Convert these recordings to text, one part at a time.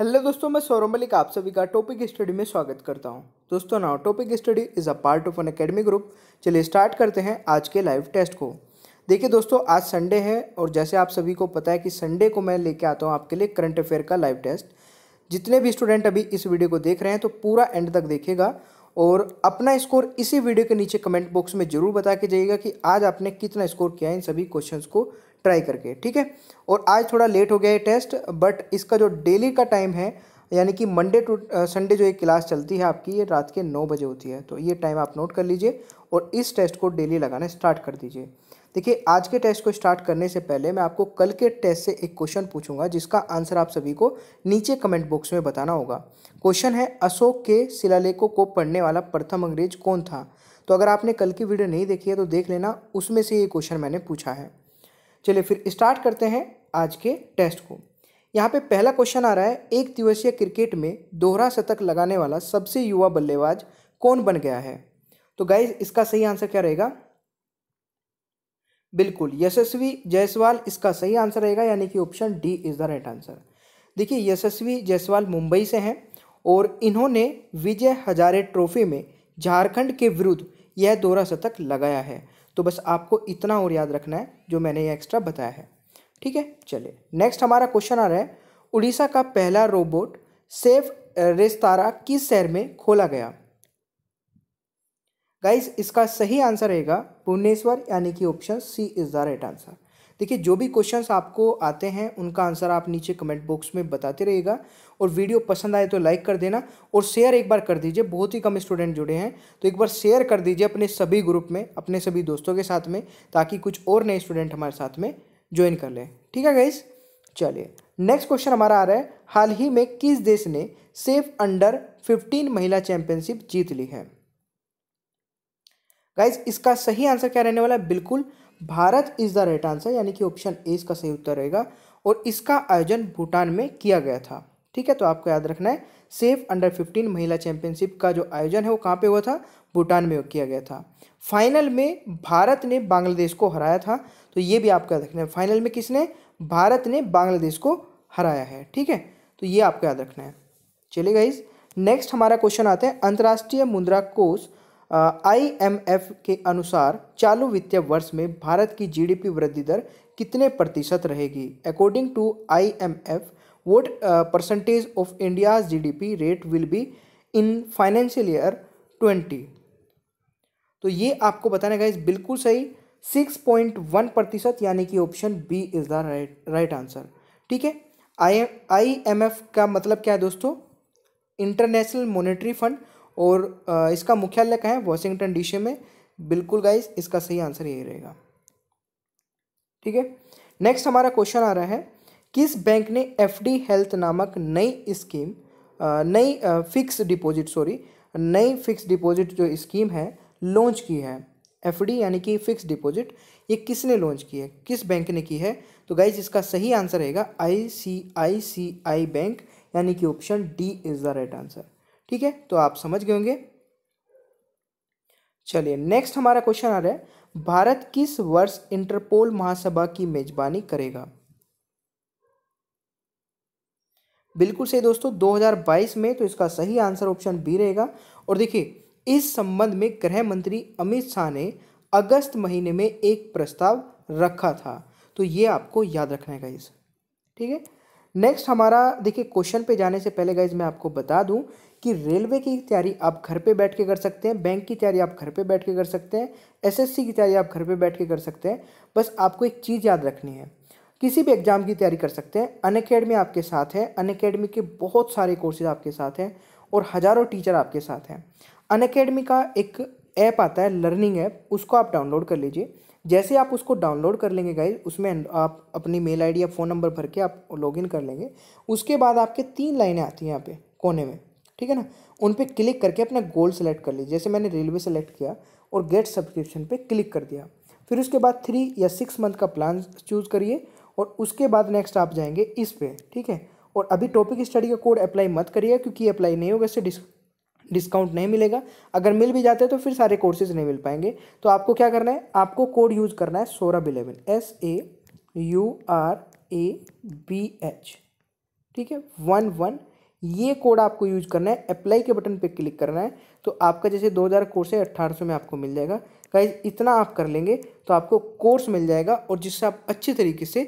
Hello दोस्तों, मैं सौरभ मलिक, आप सभी का टॉपिक स्टडी में स्वागत करता हूँ। दोस्तों now topic study is a part of Unacademy group चलिए स्टार्ट करते हैं आज के लाइव टेस्ट को। देखिए दोस्तों, आज संडे है और जैसे आप सभी को पता है कि संडे को मैं लेके आता हूँ आपके लिए करंट अफेयर का लाइव टेस्ट जितने भी स्टूडेंट अभी इस वीडियो को देख रहे हैं तो पूरा एंड तक देखेगा और अपना स्कोर इसी वीडियो के नीचे कमेंट बॉक्स में ज़रूर बता के जाइएगा कि आज आपने कितना स्कोर किया है इन सभी क्वेश्चंस को। ट्राई करके, ठीक है? और आज थोड़ा लेट हो गया है टेस्ट बट इसका जो डेली का टाइम है, यानी कि मंडे टू संडे जो एक क्लास चलती है आपकी, ये रात के नौ बजे होती है। तो ये टाइम आप नोट कर लीजिए और इस टेस्ट को डेली लगाना स्टार्ट कर दीजिए। देखिए, आज के टेस्ट को स्टार्ट करने से पहले मैं आपको कल के टेस्ट से एक क्वेश्चन पूछूँगा, जिसका आंसर आप सभी को नीचे कमेंट बॉक्स में बताना होगा। क्वेश्चन है, अशोक के शिलालेखों को पढ़ने वाला प्रथम अंग्रेज़ कौन था? तो अगर आपने कल की वीडियो नहीं देखी है तो देख लेना, उसमें से ये क्वेश्चन मैंने पूछा है। चलिए फिर स्टार्ट करते हैं आज के टेस्ट को। यहाँ पे पहला क्वेश्चन आ रहा है, एक दिवसीय क्रिकेट में दोहरा शतक लगाने वाला सबसे युवा बल्लेबाज कौन बन गया है? तो गाइज़ इसका सही आंसर क्या रहेगा? बिल्कुल, यशस्वी जायसवाल इसका सही आंसर रहेगा, यानी कि option D is the right answer देखिए, यशस्वी जायसवाल मुंबई से हैं और इन्होंने विजय हजारे ट्रॉफी में झारखंड के विरुद्ध यह दोहरा शतक लगाया है। तो बस आपको इतना और याद रखना है, जो मैंने ये एक्स्ट्रा बताया है। ठीक है? चलिए नेक्स्ट हमारा क्वेश्चन आ रहा है, उड़ीसा का पहला रोबोट सेफ़ रेस्तारा किस शहर में खोला गया? गाइस इसका सही आंसर रहेगा भुवनेश्वर, यानी कि option C is the right answer देखिए, जो भी क्वेश्चंस आपको आते हैं, उनका आंसर आप नीचे कमेंट बॉक्स में बताते रहिएगा। और वीडियो पसंद आए तो लाइक कर देना और शेयर एक बार कर दीजिए। बहुत ही कम स्टूडेंट जुड़े हैं तो एक बार शेयर कर दीजिए अपने सभी ग्रुप में, अपने सभी दोस्तों के साथ में, ताकि कुछ और नए स्टूडेंट हमारे साथ में ज्वाइन कर लें। ठीक है गाइज़ चलिए नेक्स्ट क्वेश्चन हमारा आ रहा है। हाल ही में किस देश ने सेफ़ अंडर 15 महिला चैंपियनशिप जीत ली है? गाइज़ इसका सही आंसर क्या रहने वाला है? बिल्कुल Bharat is the right answer यानी कि ऑप्शन ए इसका सही उत्तर रहेगा, और इसका आयोजन भूटान में किया गया था। ठीक है तो आपको याद रखना है सेफ़ अंडर 15 महिला चैंपियनशिप का जो आयोजन है वो कहाँ पे हुआ था? भूटान में किया गया था। फाइनल में भारत ने बांग्लादेश को हराया था तो ये भी आपको याद रखना है फाइनल में किसने? भारत ने बांग्लादेश को हराया है। ठीक है तो ये आपको याद रखना है। चलिए गाइज़ नेक्स्ट हमारा क्वेश्चन आता है, अंतर्राष्ट्रीय मुद्रा कोष आईएमएफ के अनुसार चालू वित्तीय वर्ष में भारत की जीडीपी वृद्धि दर कितने प्रतिशत रहेगी? According to IMF what percentage of India's GDP rate will be in financial year twenty तो ये आपको बताने का इस बिल्कुल सही। सिक्स पॉइंट वन प्रतिशत यानी कि option B is the right right answer ठीक है? आई आई एम एफ़ का मतलब क्या है दोस्तों? इंटरनेशनल मॉनेटरी फंड और इसका मुख्यालय कहाँ है? वॉशिंगटन डीसी में। बिल्कुल गाइस इसका सही आंसर यही रहेगा। ठीक है? नेक्स्ट हमारा क्वेश्चन आ रहा है, किस बैंक ने एफडी हेल्थ नामक नई स्कीम नई फिक्स डिपॉजिट सॉरी नई फिक्स डिपॉजिट जो स्कीम है लॉन्च की है? एफडी यानी कि फिक्स डिपॉजिट ये किसने लॉन्च की है? किस बैंक ने की है? तो गाइज़ इसका सही आंसर रहेगा आई सी आई सी आई बैंक यानी कि option D is the right answer ठीक है? तो आप समझ गए होंगे। चलिए नेक्स्ट हमारा क्वेश्चन आ रहा है, भारत किस वर्ष इंटरपोल महासभा की मेजबानी करेगा? बिल्कुल सही दोस्तों 2022 में तो इसका सही आंसर ऑप्शन बी रहेगा। और देखिए, इस संबंध में गृह मंत्री अमित शाह ने अगस्त महीने में एक प्रस्ताव रखा था। तो ये आपको याद रखना है गाइज़ ठीक है? नेक्स्ट हमारा, देखिए क्वेश्चन पे जाने से पहले गाइज़ मैं आपको बता दूँ कि रेलवे की तैयारी आप घर पे बैठ के कर सकते हैं, बैंक की तैयारी आप घर पे बैठ के कर सकते हैं एसएससी की तैयारी आप घर पे बैठ के कर सकते हैं। बस आपको एक चीज़ याद रखनी है, किसी भी एग्ज़ाम की तैयारी कर सकते हैं। अन अकेडमी आपके साथ है अन अकेडमी के बहुत सारे कोर्सेज आपके साथ हैं और हज़ारों टीचर आपके साथ हैं। अन अकेडमी का एक ऐप आता है, लर्निंग ऐप, उसको आप डाउनलोड कर लीजिए। जैसे आप उसको डाउनलोड कर लेंगे गाइज़ उसमें आप अपनी मेल आईडी या फ़ोन नंबर भर के आप लॉगिन कर लेंगे। उसके बाद आपके तीन लाइनें आती हैं यहाँ पे, कोने में। ठीक है ना? उन पर क्लिक करके अपना गोल सेलेक्ट कर लीजिए जैसे मैंने रेलवे सेलेक्ट किया और गेट सब्सक्रिप्शन पे क्लिक कर दिया। फिर उसके बाद थ्री या सिक्स मंथ का प्लान चूज़ करिए और उसके बाद नेक्स्ट आप जाएँगे इस पे, ठीक है? और अभी टॉपिक स्टडी का कोड अप्लाई मत करिए क्योंकि अप्लाई नहीं होगा, इससे डिस्काउंट नहीं मिलेगा। अगर मिल भी जाते हैं तो फिर सारे कोर्सेज नहीं मिल पाएँगे। तो आपको क्या करना है? आपको कोड यूज़ करना है Saurabh eleven S A U R A B H ठीक है? वन वन ये कोड आपको यूज़ करना है अप्लाई के बटन पे क्लिक करना है तो आपका जैसे 2000 कोर्स है, अट्ठारह में आपको मिल जाएगा। गाइज़ इतना आप कर लेंगे तो आपको कोर्स मिल जाएगा और जिससे आप अच्छे तरीके से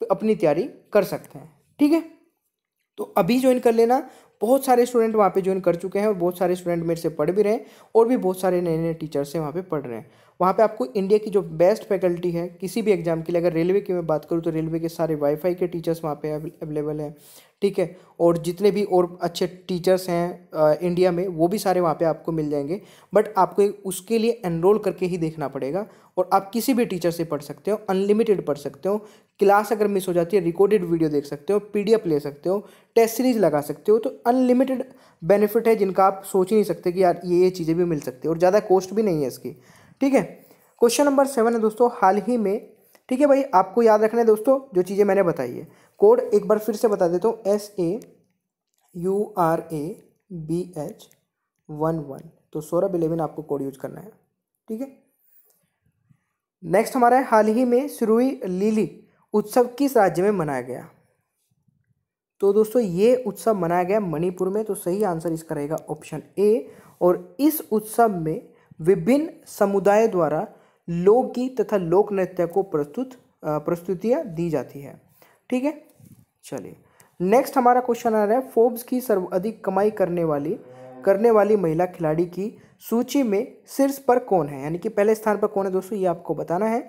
अपनी तैयारी कर सकते हैं। ठीक है? तो अभी ज्वाइन कर लेना। बहुत सारे स्टूडेंट वहाँ पे ज्वाइन कर चुके हैं और बहुत सारे स्टूडेंट मेरे से पढ़ भी रहे हैं और भी बहुत सारे नए नए टीचर्स हैं वहाँ पे पढ़ रहे हैं। वहाँ पे आपको इंडिया की जो बेस्ट फैकल्टी है, किसी भी एग्ज़ाम के लिए अगर रेलवे की मैं बात करूँ तो रेलवे के सारे वाईफाई के टीचर्स वहाँ पे अवेलेबल हैं, ठीक है? और जितने भी और अच्छे टीचर्स हैं इंडिया में, वो भी सारे वहाँ पे आपको मिल जाएँगे। बट आपको उसके लिए एनरोल करके ही देखना पड़ेगा और आप किसी भी टीचर से पढ़ सकते हो अनलिमिटेड पढ़ सकते हो। क्लास अगर मिस हो जाती है रिकॉर्डेड वीडियो देख सकते हो पीडीएफ ले सकते हो टेस्ट सीरीज़ लगा सकते हो तो अनलिमिटेड बेनिफिट है जिनका आप सोच ही नहीं सकते कि यार ये ये चीज़ें भी मिल सकती है और ज़्यादा कॉस्ट भी नहीं है इसकी। ठीक है? क्वेश्चन नंबर सेवन है दोस्तों, हाल ही में, ठीक है भाई? आपको याद रखना है दोस्तों, जो चीज़ें मैंने बताई है। कोड एक बार फिर से बता देता हूँ S A U R A B H one one तो सौरभ इलेवन आपको कोड यूज़ करना है, ठीक है? नेक्स्ट हमारा है, हाल ही में सुरुई लीली उत्सव किस राज्य में मनाया गया? तो दोस्तों, ये उत्सव मनाया गया मणिपुर में तो सही आंसर इसका रहेगा ऑप्शन ए और इस उत्सव में विभिन्न समुदाय द्वारा लोकगीत तथा लोक नृत्य को प्रस्तुत प्रस्तुतियाँ दी जाती है। ठीक है? चलिए। नेक्स्ट हमारा क्वेश्चन आ रहा है फोर्ब्स की सर्वाधिक कमाई करने वाली करने वाली महिला खिलाड़ी की सूची में शीर्ष पर कौन है? यानी कि पहले स्थान पर कौन है दोस्तों? ये आपको बताना है।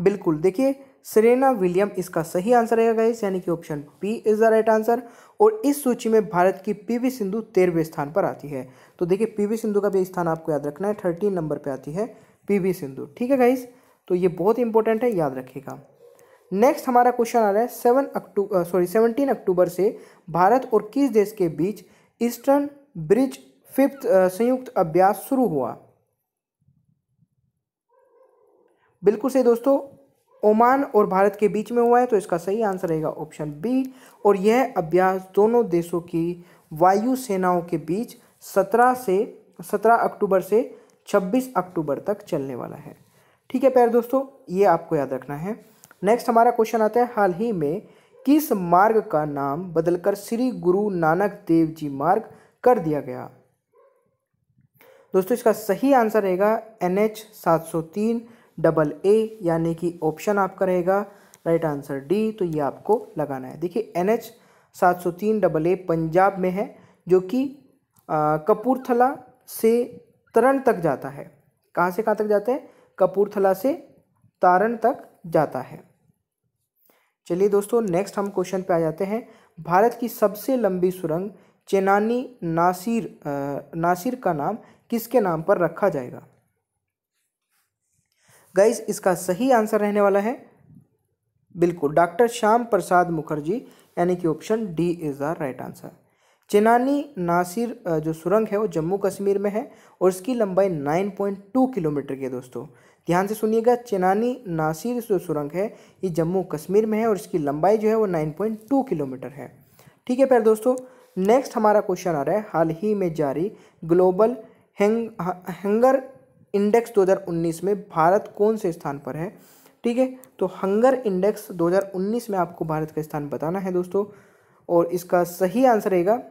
बिल्कुल। देखिए सरेना विलियम इसका सही आंसर रहेगा गाइस यानी कि option P is the right answer और इस सूची में भारत की पीवी सिंधु तेरहवें स्थान पर आती है। तो देखिए पीवी सिंधु का भी स्थान आपको याद रखना है थर्टीन नंबर पे आती है पीवी सिंधु। ठीक है गाइस तो ये बहुत इंपॉर्टेंट है, याद रखिएगा। नेक्स्ट हमारा क्वेश्चन आ रहा है seven October sorry seventeen October से भारत और किस देश के बीच ईस्टर्न ब्रिज फिफ्थ संयुक्त अभ्यास शुरू हुआ? बिल्कुल सही दोस्तों ओमान और भारत के बीच में हुआ है तो इसका सही आंसर रहेगा ऑप्शन बी। और यह अभ्यास दोनों देशों की वायु सेनाओं के बीच 17 से 17 अक्टूबर से 26 अक्टूबर तक चलने वाला है। ठीक है, प्यारे दोस्तों, ये आपको याद रखना है। नेक्स्ट हमारा क्वेश्चन आता है हाल ही में किस मार्ग का नाम बदलकर श्री गुरु नानक देव जी मार्ग कर दिया गया? दोस्तों, इसका सही आंसर रहेगा एन एच सात सौ तीन डबल ए यानी कि ऑप्शन आपका रहेगा। राइट आंसर डी तो ये आपको लगाना है। देखिए एन एच सात सौ तीन डबल ए पंजाब में है, जो कि कपूरथला से तरन तक जाता है। कहाँ से कहाँ तक जाता है? कपूरथला से तारण तक जाता है। चलिए दोस्तों नेक्स्ट हम क्वेश्चन पे आ जाते हैं। भारत की सबसे लंबी सुरंग चेनानी नासिर नासिर का नाम किसके नाम पर रखा जाएगा? गाइज़ इसका सही आंसर रहने वाला है। बिल्कुल डॉक्टर श्याम प्रसाद मुखर्जी, यानी कि option D is the right answer Chenani Nashri जो सुरंग है, वो जम्मू कश्मीर में है और इसकी लंबाई 9.2 किलोमीटर की है दोस्तों। ध्यान से सुनिएगा, चेनानी नासिर जो सुरंग है, ये जम्मू कश्मीर में है और इसकी लंबाई जो है, वो 9.2 किलोमीटर है। ठीक है फिर दोस्तों नेक्स्ट हमारा क्वेश्चन आ रहा है। हाल ही में जारी ग्लोबल हैंग हंगर इंडेक्स 2019 में भारत कौन से स्थान पर है? ठीक है तो हंगर इंडेक्स 2019 में आपको भारत का स्थान बताना है दोस्तों, और इसका सही आंसर रहेगा,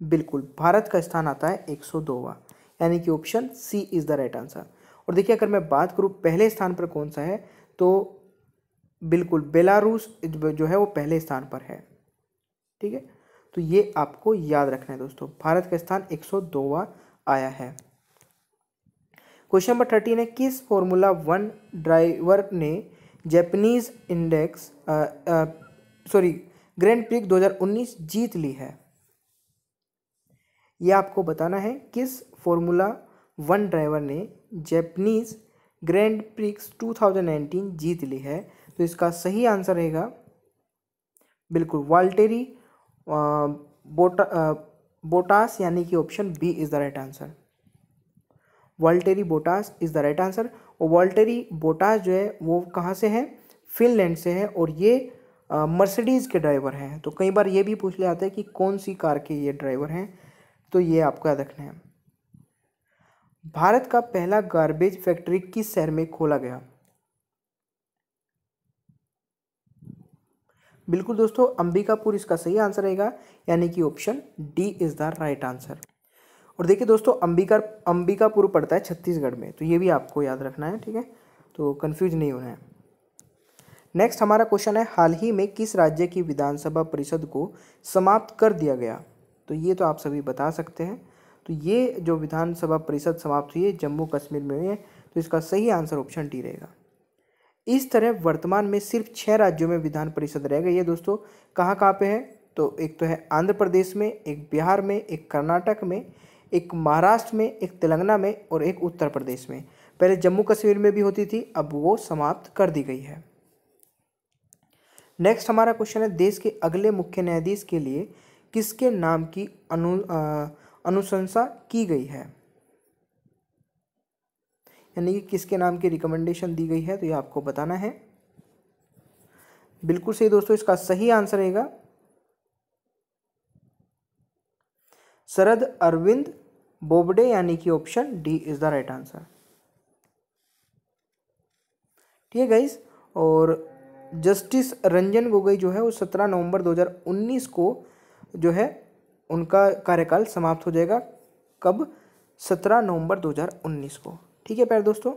बिल्कुल, भारत का स्थान आता है एक सौ यानी कि option C is the right answer और देखिए, अगर मैं बात करूँ पहले स्थान पर कौन सा है तो बिल्कुल बेलारूस जो है वो पहले स्थान पर है। ठीक है तो ये आपको याद रखना है दोस्तों, भारत का स्थान एक सौ आया है। क्वेश्चन नंबर थर्टीन है, किस फॉर्मूला वन ड्राइवर ने Japanese index sorry, grand prix 2019 जीत ली है? यह आपको बताना है, किस फॉर्मूला वन ड्राइवर ने जैपनीज ग्रैंड प्रिक्स 2019 जीत ली है? तो इसका सही आंसर रहेगा, बिल्कुल, वाल्टेरी बोटा बोटास यानी कि option B is the right answer Valtteri Bottas is the right answer और वॉल्टेरी बोटास जो है, वो कहाँ से है? फिनलैंड से है और ये मर्सिडीज़ के ड्राइवर हैं। तो कई बार ये भी पूछ ले आते हैं कि कौन सी कार के ये ड्राइवर हैं? तो ये आपको याद रखना है। भारत का पहला गार्बेज फैक्ट्री किस शहर में खोला गया? बिल्कुल दोस्तों अंबिकापुर इसका सही आंसर रहेगा, यानी कि option D is the right answer और देखिए दोस्तों, अंबिका अंबिकापुर पड़ता है छत्तीसगढ़ में तो ये भी आपको याद रखना है, ठीक है? तो कन्फ्यूज़ नहीं होना है। नेक्स्ट हमारा क्वेश्चन है, हाल ही में किस राज्य की विधानसभा परिषद को समाप्त कर दिया गया? तो ये तो आप सभी बता सकते हैं। तो ये जो विधानसभा परिषद समाप्त हुई है, जम्मू कश्मीर में हुई है तो इसका सही आंसर ऑप्शन डी रहेगा। इस तरह वर्तमान में सिर्फ़ छः राज्यों में विधान परिषद रह गई है, दोस्तों। कहाँ कहाँ पे है? तो एक तो है आंध्र प्रदेश में, एक बिहार में, एक कर्नाटक में, एक महाराष्ट्र में, एक तेलंगाना में और एक उत्तर प्रदेश में। पहले जम्मू कश्मीर में भी होती थी, अब वो समाप्त कर दी गई है। नेक्स्ट हमारा क्वेश्चन है, देश के अगले मुख्य न्यायाधीश के लिए किसके नाम की अनु अनुशंसा की गई है? यानी कि किसके नाम की रिकमेंडेशन दी गई है तो ये आपको बताना है। बिल्कुल सही दोस्तों, इसका सही आंसर रहेगा। शरद अरविंद बोबडे यानी कि option D is the right answer ठीक है गाइस और जस्टिस रंजन गोगोई जो है, वो सत्रह नवंबर 2019 को जो है, उनका कार्यकाल समाप्त हो जाएगा कब? सत्रह नवंबर 2019 को। ठीक है, प्यार दोस्तों?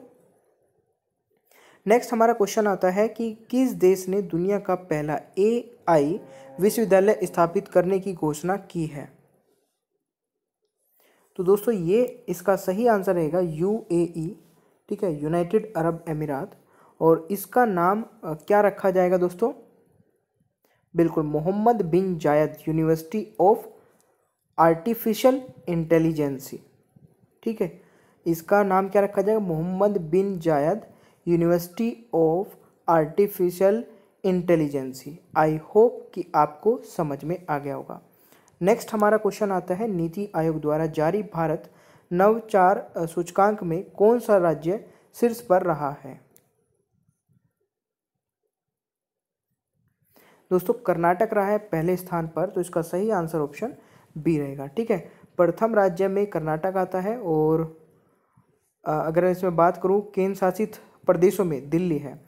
नेक्स्ट हमारा क्वेश्चन आता है कि किस देश ने दुनिया का पहला ए आई विश्वविद्यालय स्थापित करने की घोषणा की है? तो दोस्तों, ये इसका सही आंसर रहेगा यू ए ई ठीक है यूनाइटेड अरब अमीरात और इसका नाम क्या रखा जाएगा दोस्तों? बिल्कुल, Mohammed bin Zayed university of artificial intelligence ठीक है। इसका नाम क्या रखा जाएगा? Mohammed bin Zayed university of artificial intelligence I hope कि आपको समझ में आ गया होगा। नेक्स्ट हमारा क्वेश्चन आता है, नीति आयोग द्वारा जारी भारत नवचार सूचकांक में कौन सा राज्य शीर्ष पर रहा है? दोस्तों, कर्नाटक रहा है पहले स्थान पर तो इसका सही आंसर ऑप्शन बी रहेगा। ठीक है? प्रथम राज्य में कर्नाटक आता है और अगर इसमें बात करूँ केंद्र शासित प्रदेशों में दिल्ली है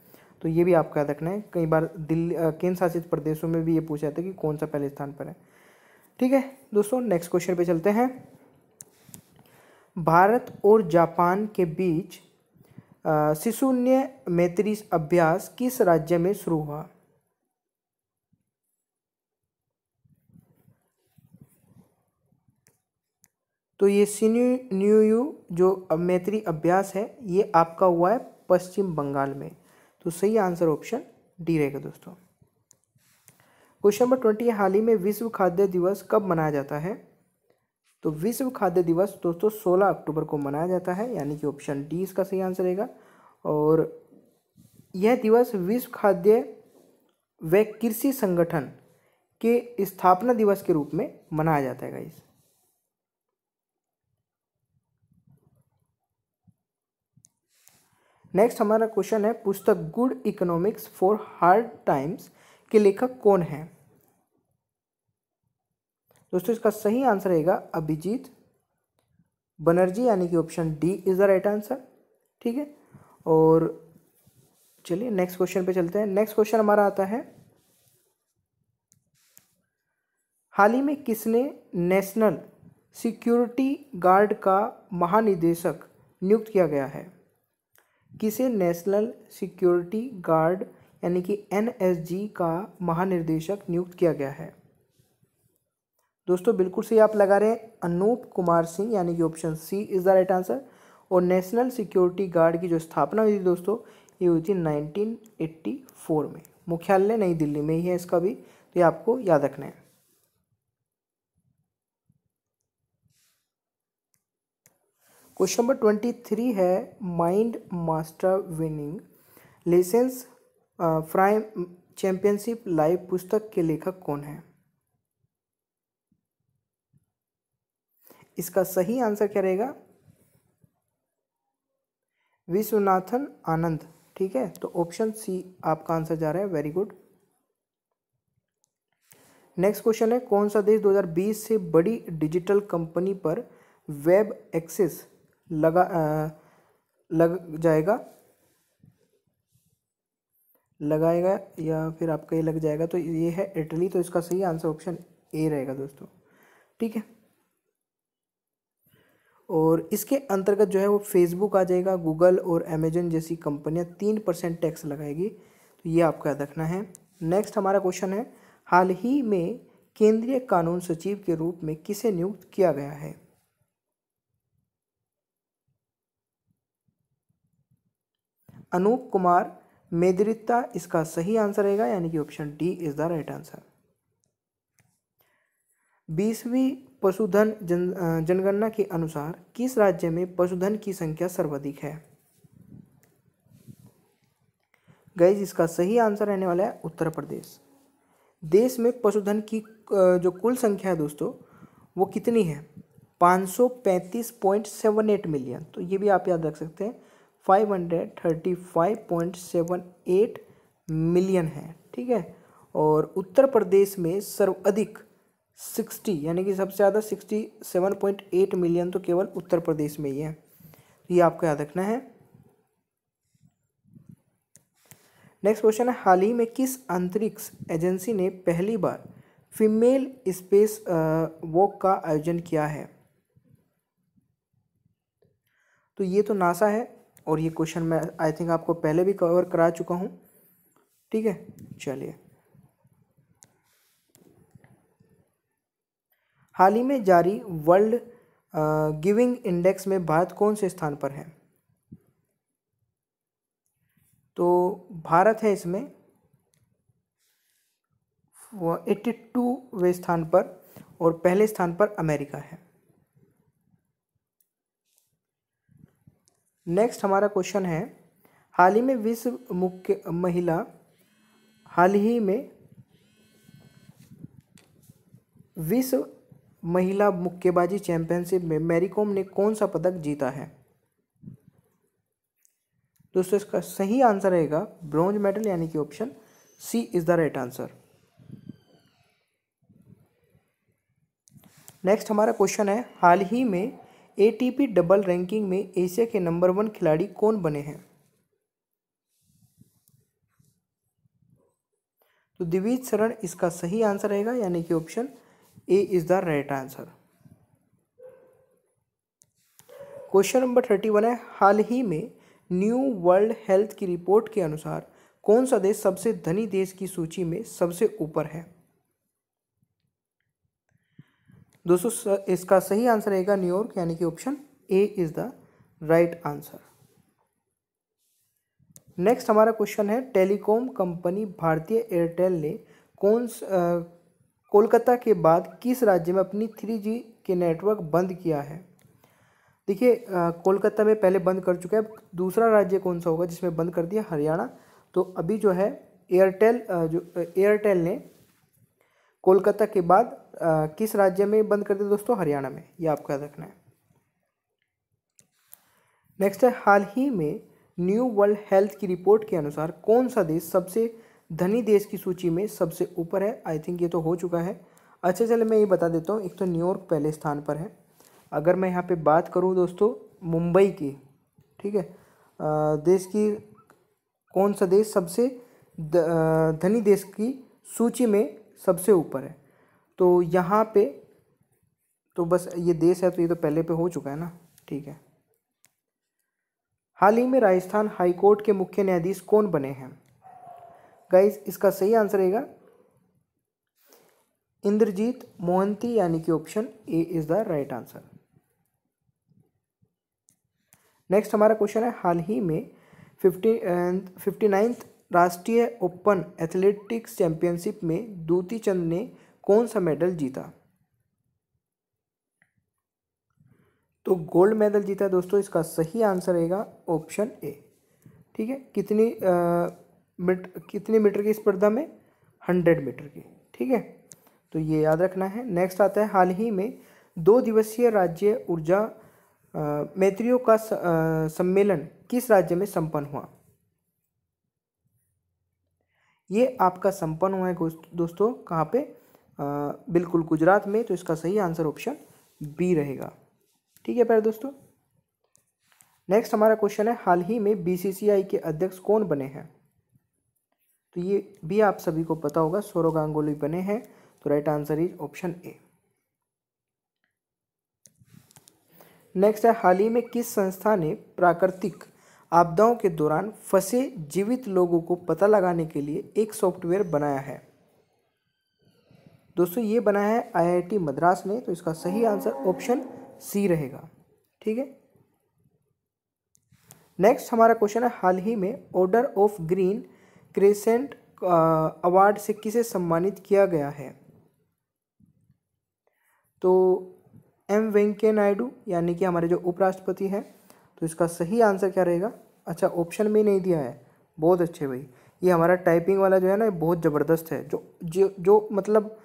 तो ये भी आपका याद रखना है। कई बार दिल्ली केंद्र शासित प्रदेशों में भी ये पूछा जाता है कि कौन सा पहले स्थान पर है। ठीक है, दोस्तों नेक्स्ट क्वेश्चन पे चलते हैं। भारत और जापान के बीच शिशुन्य मैत्री अभ्यास किस राज्य में शुरू हुआ? तो ये सीन्यू न्यू यू जो मैत्री अभ्यास है, ये आपका हुआ है पश्चिम बंगाल में। तो सही आंसर ऑप्शन डी रहेगा दोस्तों। क्वेश्चन नंबर ट्वेंटी हाल ही में विश्व खाद्य दिवस कब मनाया जाता है? तो विश्व खाद्य दिवस दोस्तों सोलह अक्टूबर को मनाया जाता है, यानी कि ऑप्शन डी इसका सही आंसर रहेगा। और यह दिवस विश्व खाद्य व कृषि संगठन के स्थापना दिवस के रूप में मनाया जाता है गाइस नेक्स्ट हमारा क्वेश्चन है, पुस्तक good economics for hard times के लेखक कौन है? दोस्तों, इसका सही आंसर रहेगा अभिजीत बनर्जी, यानी कि option D is the right answer ठीक है? और चलिए नेक्स्ट क्वेश्चन पे चलते हैं। नेक्स्ट क्वेश्चन हमारा आता है, हाल ही में किसने नेशनल सिक्योरिटी गार्ड का महानिदेशक नियुक्त किया गया है? किसे नेशनल सिक्योरिटी गार्ड यानी कि एनएसजी का महानिर्देशक नियुक्त किया गया है। दोस्तों, बिल्कुल सही आप लगा रहे हैं। अनूप कुमार सिंह यानी कि option C is the right answer और नेशनल सिक्योरिटी गार्ड की जो स्थापना हुई थी दोस्तों, ये हुई थी 1984 में। मुख्यालय नई दिल्ली में ही है इसका भी तो ये आपको याद रखना है। क्वेश्चन नंबर ट्वेंटी थ्री है, mind master winning. Lessons फ्राइम championship life पुस्तक के लेखक कौन है? इसका सही आंसर क्या रहेगा? विश्वनाथन आनंद, ठीक है? तो ऑप्शन सी आपका आंसर जा रहा है वेरी गुड नेक्स्ट क्वेश्चन है, कौन सा देश 2020 से बड़ी डिजिटल कंपनी पर वेब एक्सेस लगा आ, लग जाएगा। लगाएगा या फिर आपका ये लग जाएगा तो ये है इटली तो इसका सही आंसर ऑप्शन ए रहेगा दोस्तों। ठीक है? और इसके अंतर्गत जो है वो फेसबुक आ जाएगा गूगल और अमेजन जैसी कंपनियाँ तीन परसेंट टैक्स लगाएगी। तो ये आपको याद रखना है। नेक्स्ट हमारा क्वेश्चन है हाल ही में केंद्रीय कानून सचिव के रूप में किसे नियुक्त किया गया है? अनूप कुमार मेदरिता इसका सही आंसर रहेगा, यानी कि option D is the right answer बीसवीं पशुधन जन जनगणना के अनुसार किस राज्य में पशुधन की संख्या सर्वाधिक है? गैज इसका सही आंसर रहने वाला है उत्तर प्रदेश। देश में पशुधन की जो कुल संख्या है दोस्तों, वो कितनी है? पाँच सौ पैंतीस पॉइंट सेवन एट मिलियन। तो ये भी आप याद रख सकते हैं। Five hundred thirty five point seven eight million है, ठीक है? और उत्तर प्रदेश में सर्वाधिक सिक्सटी, यानी कि सबसे ज़्यादा sixty seven point eight million तो केवल उत्तर प्रदेश में ही है। ये आपको याद रखना है। नेक्स्ट क्वेश्चन है, हाल ही में किस अंतरिक्ष एजेंसी ने पहली बार फीमेल स्पेस वॉक का आयोजन किया है? तो ये तो नासा है और ये क्वेश्चन मैं आई थिंक आपको पहले भी कवर करा चुका हूँ। ठीक है? चलिए। हाल ही में जारी वर्ल्ड गिविंग इंडेक्स में भारत कौन से स्थान पर है? तो भारत है इसमें। वो एट्टी टूवे स्थान पर और पहले स्थान पर अमेरिका है। नेक्स्ट हमारा क्वेश्चन है, हाल ही में विश्व मुख्य महिला, हाल ही में विश्व महिला मुक्केबाजी चैंपियनशिप में मैरी कॉम ने कौन सा पदक जीता है? दोस्तों, इसका सही आंसर रहेगा ब्रॉन्ज मेडल यानी कि option C is the right answer next हमारा क्वेश्चन है, हाल ही में एटीपी डबल रैंकिंग में एशिया के नंबर वन खिलाड़ी कौन बने हैं? तो दिवीज शरण इसका सही आंसर रहेगा, यानी कि option A is the right answer question number thirty one है, हाल ही में न्यू वर्ल्ड हेल्थ की रिपोर्ट के अनुसार कौन सा देश सबसे धनी देश की सूची में सबसे ऊपर है? दोस्तों इसका सही आंसर रहेगा न्यूयॉर्क यानी कि option A is the right answer next हमारा क्वेश्चन है टेलीकॉम कंपनी भारतीय एयरटेल ने कौन कोलकाता के बाद किस राज्य में अपनी थ्री जी के नेटवर्क बंद किया है? देखिए कोलकाता में पहले बंद कर चुका है दूसरा राज्य कौन सा होगा जिसमें बंद कर दिया? हरियाणा। तो अभी जो है एयरटेल जो एयरटेल ने कोलकाता के बाद आ, किस राज्य में बंद कर दिया दोस्तों? हरियाणा में। ये आपको याद रखना है। नेक्स्ट है हाल ही में न्यू वर्ल्ड हेल्थ की रिपोर्ट के अनुसार कौन सा देश सबसे धनी देश की सूची में सबसे ऊपर है? आई थिंक ये तो हो चुका है। अच्छा चले मैं ये बता देता हूँ। एक तो न्यूयॉर्क पहले स्थान पर है। अगर मैं यहाँ पे बात करूँ दोस्तों मुंबई की ठीक है? देश की कौन सा देश सबसे धनी देश की सूची में सबसे ऊपर है। तो यहाँ पे तो बस ये देश है तो ये तो पहले पे हो चुका है ना? ठीक है। हाल ही में राजस्थान हाईकोर्ट के मुख्य न्यायाधीश कौन बने हैं? गाइस, इसका सही आंसर रहेगा इंद्रजीत मोहंती, यानी कि option A is the right answer. Next हमारा क्वेश्चन है, हाल ही में फिफ्टी फिफ्टी नाइन्थ राष्ट्रीय ओपन एथलेटिक्स चैंपियनशिप में दूती चंद ने कौन सा मेडल जीता? तो गोल्ड मेडल जीता दोस्तों इसका सही आंसर रहेगा ऑप्शन ए। ठीक है? कितनी आ, मीट कितने मीटर की स्पर्धा में? हंड्रेड मीटर की। ठीक है? तो ये याद रखना है। नेक्स्ट आता है हाल ही में दो दिवसीय राज्य ऊर्जा मैत्रियों का सम्मेलन किस राज्य में संपन्न हुआ? ये आपका संपन्न हुआ है दोस्तों कहाँ पे? आ, बिल्कुल गुजरात में तो इसका सही आंसर ऑप्शन बी रहेगा। ठीक है प्यारे दोस्तों? नेक्स्ट हमारा क्वेश्चन है हाल ही में बीसीसीआई के अध्यक्ष कौन बने हैं? तो ये भी आप सभी को पता होगा सौरव गांगुली बने हैं तो right answer is option A next है हाल ही में किस संस्था ने प्राकृतिक आपदाओं के दौरान फंसे जीवित लोगों को पता लगाने के लिए एक सॉफ्टवेयर बनाया है। दोस्तों, ये बनाया है आईआईटी मद्रास ने तो इसका सही आंसर ऑप्शन सी रहेगा। ठीक है? नेक्स्ट हमारा क्वेश्चन है, हाल ही में order of green crescent award से किसे सम्मानित किया गया है? तो एम वेंकैया नायडू, यानी कि हमारे जो उपराष्ट्रपति हैं तो इसका सही आंसर क्या रहेगा? अच्छा ऑप्शन में नहीं दिया है। बहुत अच्छे भाई। ये हमारा टाइपिंग वाला जो है ना बहुत ज़बरदस्त है। जो जो जो मतलब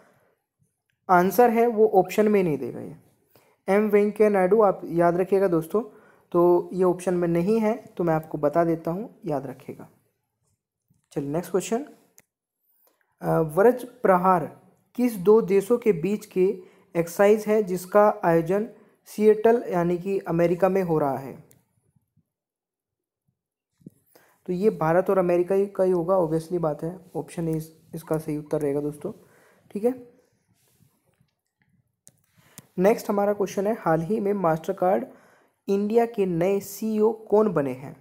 आंसर है, वो ऑप्शन में नहीं देगा ये। एम वेंकैया नायडू, आप याद रखिएगा दोस्तों। तो ये ऑप्शन में नहीं है तो मैं आपको बता देता हूँ, याद रखिएगा। चलिए नेक्स्ट क्वेश्चन व्रज प्रहार, किस दो देशों के बीच के एक्सरसाइज है जिसका आयोजन सिएटल यानी कि अमेरिका में हो रहा है? तो ये भारत और अमेरिका ही का ही होगा ऑब्वियसली बात है। ऑप्शन इस इसका सही उत्तर रहेगा दोस्तों। ठीक है? नेक्स्ट हमारा क्वेश्चन है, हाल ही में मास्टर कार्ड इंडिया के नए सीईओ कौन बने हैं?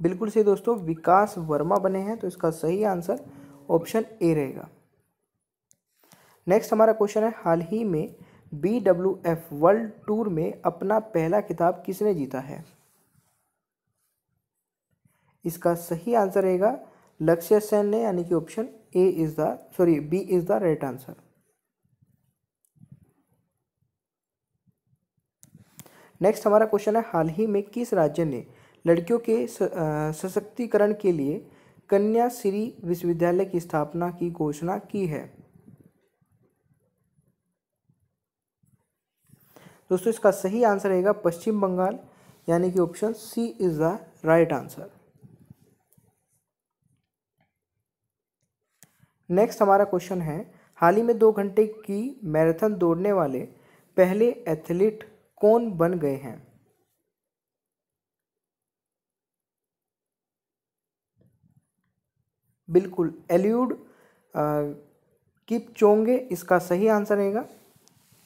बिल्कुल सही दोस्तों, विकास वर्मा बने हैं तो इसका सही आंसर ऑप्शन ए रहेगा। नेक्स्ट हमारा क्वेश्चन है, हाल ही में B W F world tour में अपना पहला किताब किसने जीता है? इसका सही आंसर रहेगा लक्ष्य सेन ने यानी कि option A is the sorry B is the right answer next हमारा क्वेश्चन है, हाल ही में किस राज्य ने लड़कियों के सशक्तिकरण के लिए कन्या श्री विश्वविद्यालय की स्थापना की घोषणा की है? दोस्तों, इसका सही आंसर रहेगा पश्चिम बंगाल, यानी कि option C is the right answer next हमारा क्वेश्चन है, हाल ही में दो घंटे की मैराथन दौड़ने वाले पहले एथलीट कौन बन गए हैं? बिल्कुल एल्यूड किप चोंगे इसका सही आंसर रहेगा,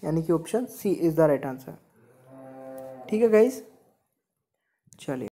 यानी कि option C is the right answer ठीक है गाइज़ चलिए।